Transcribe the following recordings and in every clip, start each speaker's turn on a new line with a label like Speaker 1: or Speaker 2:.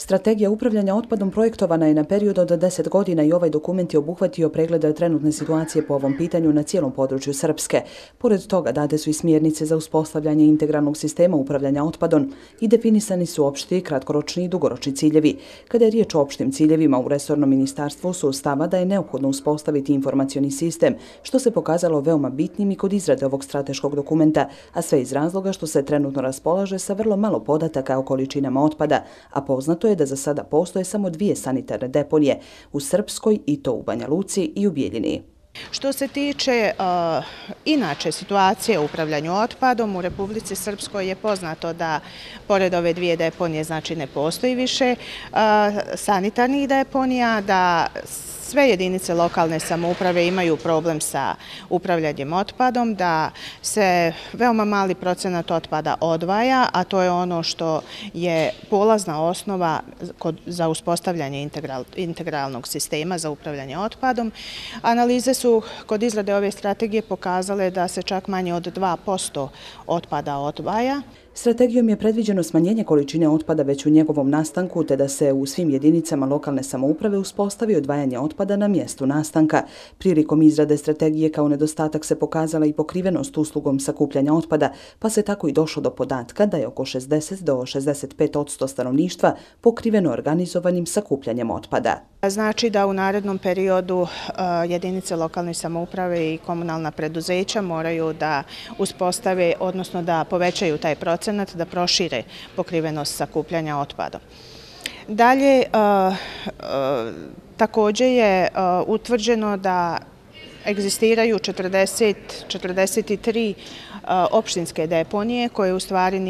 Speaker 1: Strategija upravljanja otpadom projektovana je na period od 10 godina i ovaj dokument je obuhvatio pregleda trenutne situacije po ovom pitanju na cijelom području Srpske. Pored toga date su i smjernice za uspostavljanje integralnog sistema upravljanja otpadom i definisani su opšti, kratkoročni i dugoročni ciljevi. Kada je riječ o opštim ciljevima u resornom ministarstvu su stava da je neophodno uspostaviti informacioni sistem, što se pokazalo veoma bitnim i kod izrade ovog strateškog dokumenta, a sve iz razloga što se trenutno raspolaže sa vrlo malo podataka o količinama otpada, a poznato je da za sada postoje samo dvije sanitarne deponije u Srpskoj i to u Banja Luci i u Bijeljini.
Speaker 2: Što se tiče uh, inače situacije u upravljanju otpadom, u Republici Srpskoj je poznato da pored ove dvije deponije znači ne postoji više uh, sanitarnih deponija, da sve jedinice lokalne samouprave imaju problem sa upravljanjem otpadom, da se veoma mali procenat otpada odvaja, a to je ono što je polazna osnova za uspostavljanje integralnog sistema za upravljanje otpadom. Analize su kod izrade ove strategije pokazale da se čak manje od 2% otpada odvaja.
Speaker 1: Strategijom je predviđeno smanjenje količine otpada već u njegovom nastanku, te da se u svim jedinicama lokalne samouprave uspostavi odvajanje otpada na mjestu nastanka. Prilikom izrade strategije kao nedostatak se pokazala i pokrivenost uslugom sakupljanja otpada, pa se tako i došlo do podatka da je oko 60 do 65 odsto stanovništva pokriveno organizovanim sakupljanjem otpada.
Speaker 2: Znači da u narednom periodu e, jedinice lokalne samouprave i komunalna preduzeća moraju da uspostave, odnosno da povećaju taj procenat, da prošire pokrivenost sakupljanja otpadom. Dalje, eh, eh, također je eh, utvrđeno da egzistiraju 43 opštinske deponije koje u stvari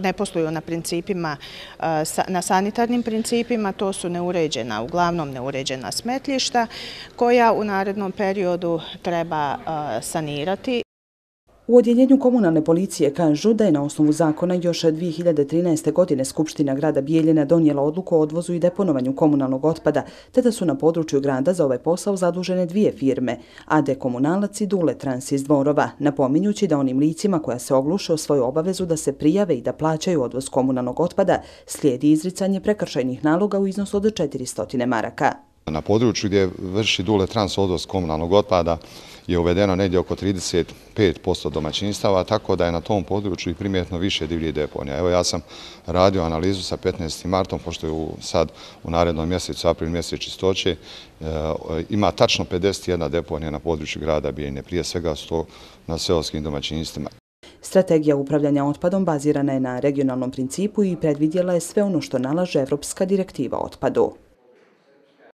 Speaker 2: ne posluju na principima, na sanitarnim principima, to su neuređena, uglavnom neuređena smetljišta koja u narednom periodu treba sanirati.
Speaker 1: U odjeljenju komunalne policije kažu da je na osnovu zakona još 2013. godine Skupština grada Bijeljena donijela odluku o odvozu i deponovanju komunalnog otpada, te da su na području grada za ovaj posao zadužene dvije firme, AD Komunalac i Dule Trans iz Dvorova, napominjući da onim licima koja se ogluše o svoju obavezu da se prijave i da plaćaju odvoz komunalnog otpada, slijedi izricanje prekršajnih naloga u iznosu od 400 maraka.
Speaker 3: Na području gdje vrši Dule transodos komunalnog otpada, je uvedeno negdje oko 35% domaćinstava, tako da je na tom području i primjetno više divljih deponija. Evo ja sam radio analizu sa 15. martom, pošto je sad u narednom mjesecu, april mjesec čistoće, e, ima tačno 51 deponija na području grada Bijeljne, prije svega 100 na seoskim domaćinstvima.
Speaker 1: Strategija upravljanja otpadom bazirana je na regionalnom principu i predvidjela je sve ono što nalaže Evropska direktiva otpadu.